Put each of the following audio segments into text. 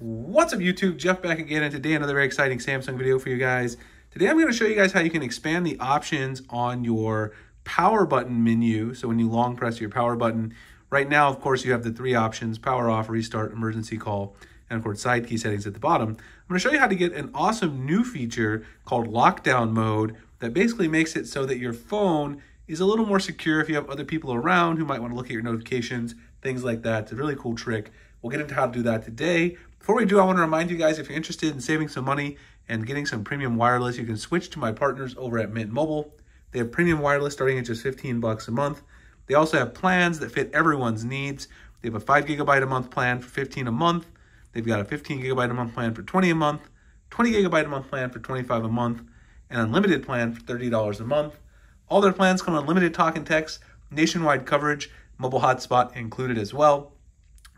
What's up YouTube? Jeff back again and today another very exciting Samsung video for you guys. Today I'm going to show you guys how you can expand the options on your power button menu. So when you long press your power button, right now of course you have the three options, power off, restart, emergency call, and of course side key settings at the bottom. I'm going to show you how to get an awesome new feature called lockdown mode that basically makes it so that your phone is a little more secure if you have other people around who might want to look at your notifications, things like that. It's a really cool trick. We'll get into how to do that today. Before we do, I want to remind you guys, if you're interested in saving some money and getting some premium wireless, you can switch to my partners over at Mint Mobile. They have premium wireless starting at just 15 bucks a month. They also have plans that fit everyone's needs. They have a 5 gigabyte a month plan for 15 a month. They've got a 15 gigabyte a month plan for 20 a month, 20 gigabyte a month plan for 25 a month, and unlimited plan for $30 a month. All their plans come with unlimited talk and text, nationwide coverage, mobile hotspot included as well.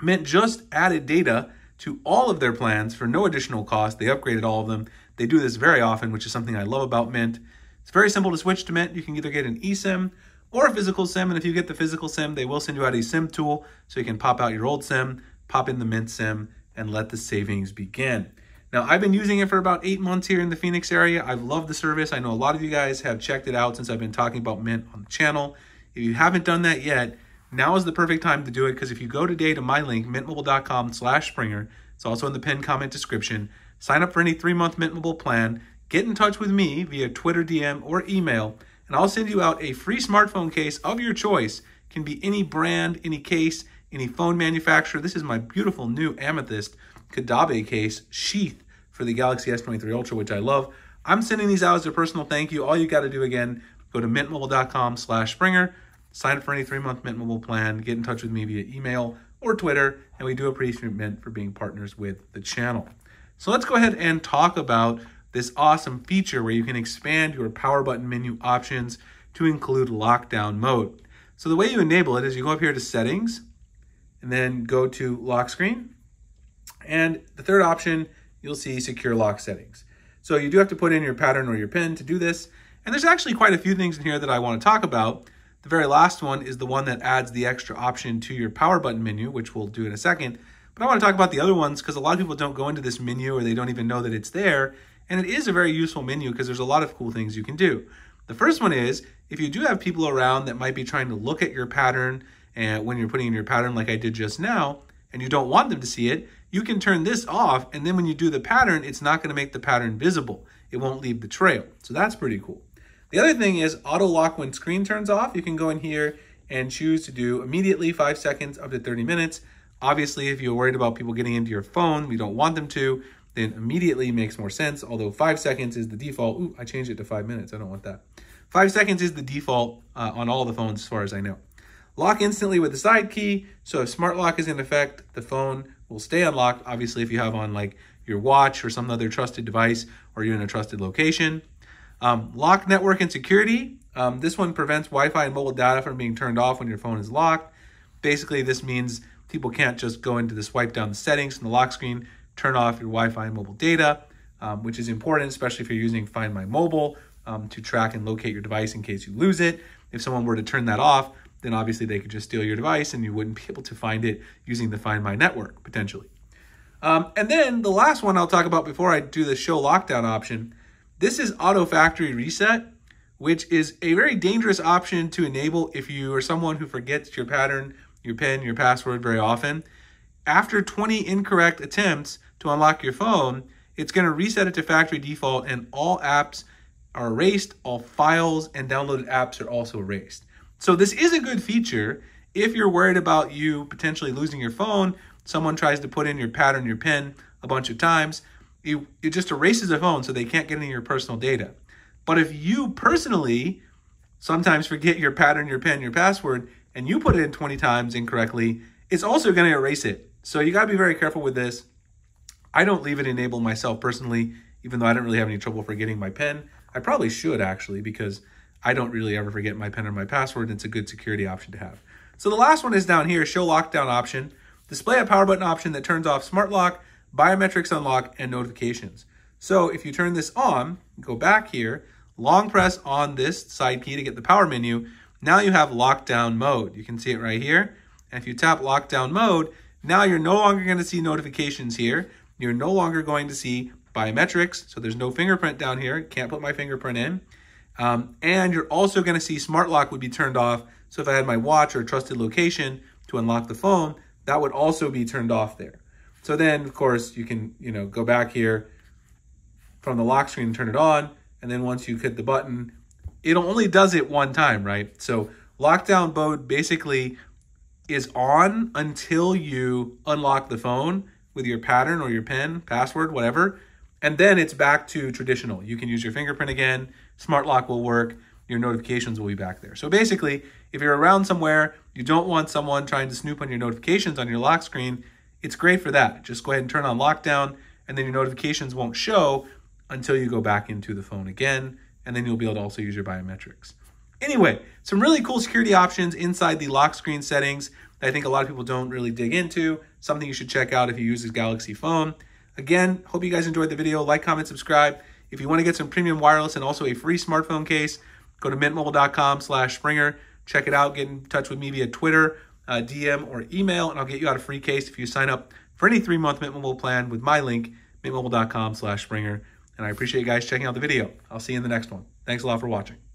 Mint just added data to all of their plans for no additional cost. They upgraded all of them. They do this very often, which is something I love about Mint. It's very simple to switch to Mint. You can either get an eSIM or a physical SIM. And if you get the physical SIM, they will send you out a SIM tool so you can pop out your old SIM, pop in the Mint SIM, and let the savings begin. Now, I've been using it for about eight months here in the Phoenix area. I've loved the service. I know a lot of you guys have checked it out since I've been talking about Mint on the channel. If you haven't done that yet, now is the perfect time to do it because if you go today to my link, mintmobile.com slash Springer, it's also in the pinned comment description, sign up for any three-month Mint Mobile plan, get in touch with me via Twitter DM or email, and I'll send you out a free smartphone case of your choice. Can be any brand, any case, any phone manufacturer. This is my beautiful new Amethyst Kadabe case sheath for the Galaxy S23 Ultra, which I love. I'm sending these out as a personal thank you. All you got to do again, go to mintmobile.com slash Springer, sign up for any three-month Mint Mobile plan, get in touch with me via email or Twitter, and we do appreciate Mint for being partners with the channel. So let's go ahead and talk about this awesome feature where you can expand your power button menu options to include lockdown mode. So the way you enable it is you go up here to settings and then go to lock screen. And the third option, you'll see secure lock settings. So you do have to put in your pattern or your pin to do this. And there's actually quite a few things in here that I want to talk about. The very last one is the one that adds the extra option to your power button menu, which we'll do in a second. But I want to talk about the other ones because a lot of people don't go into this menu or they don't even know that it's there. And it is a very useful menu because there's a lot of cool things you can do. The first one is if you do have people around that might be trying to look at your pattern and when you're putting in your pattern like I did just now, and you don't want them to see it, you can turn this off. And then when you do the pattern, it's not going to make the pattern visible. It won't leave the trail. So that's pretty cool. The other thing is auto lock when screen turns off. You can go in here and choose to do immediately five seconds up to 30 minutes. Obviously, if you're worried about people getting into your phone, you don't want them to, then immediately makes more sense. Although five seconds is the default. Ooh, I changed it to five minutes. I don't want that. Five seconds is the default uh, on all the phones as far as I know. Lock instantly with the side key. So if smart lock is in effect, the phone will stay unlocked. Obviously, if you have on like your watch or some other trusted device or you're in a trusted location. Um, lock network and security. Um, this one prevents Wi-Fi and mobile data from being turned off when your phone is locked. Basically, this means people can't just go into the swipe down the settings in the lock screen, turn off your Wi-Fi and mobile data, um, which is important, especially if you're using Find My Mobile um, to track and locate your device in case you lose it. If someone were to turn that off, then obviously they could just steal your device and you wouldn't be able to find it using the Find My network, potentially. Um, and then the last one I'll talk about before I do the show lockdown option this is auto factory reset, which is a very dangerous option to enable if you are someone who forgets your pattern, your PIN, your password very often. After 20 incorrect attempts to unlock your phone, it's going to reset it to factory default and all apps are erased, all files and downloaded apps are also erased. So this is a good feature if you're worried about you potentially losing your phone, someone tries to put in your pattern, your PIN a bunch of times, it, it just erases the phone so they can't get into your personal data. But if you personally sometimes forget your pattern, your PIN, your password, and you put it in 20 times incorrectly, it's also going to erase it. So you got to be very careful with this. I don't leave it enabled myself personally, even though I don't really have any trouble forgetting my PIN. I probably should actually because I don't really ever forget my PIN or my password. And it's a good security option to have. So the last one is down here, show lockdown option. Display a power button option that turns off smart lock biometrics unlock, and notifications. So if you turn this on, go back here, long press on this side key to get the power menu. Now you have lockdown mode. You can see it right here. And if you tap lockdown mode, now you're no longer going to see notifications here. You're no longer going to see biometrics, so there's no fingerprint down here. Can't put my fingerprint in. Um, and you're also going to see smart lock would be turned off. So if I had my watch or trusted location to unlock the phone, that would also be turned off there. So then, of course, you can you know go back here from the lock screen and turn it on. And then once you hit the button, it only does it one time, right? So lockdown mode basically is on until you unlock the phone with your pattern or your PIN, password, whatever. And then it's back to traditional. You can use your fingerprint again. Smart lock will work. Your notifications will be back there. So basically, if you're around somewhere, you don't want someone trying to snoop on your notifications on your lock screen, it's great for that. Just go ahead and turn on lockdown, and then your notifications won't show until you go back into the phone again, and then you'll be able to also use your biometrics. Anyway, some really cool security options inside the lock screen settings that I think a lot of people don't really dig into. Something you should check out if you use this Galaxy phone. Again, hope you guys enjoyed the video. Like, comment, subscribe. If you want to get some premium wireless and also a free smartphone case, go to mintmobile.com slash Springer. Check it out. Get in touch with me via Twitter, uh, DM, or email, and I'll get you out a free case if you sign up for any three-month Mint Mobile plan with my link, mintmobile.com slash Springer. And I appreciate you guys checking out the video. I'll see you in the next one. Thanks a lot for watching.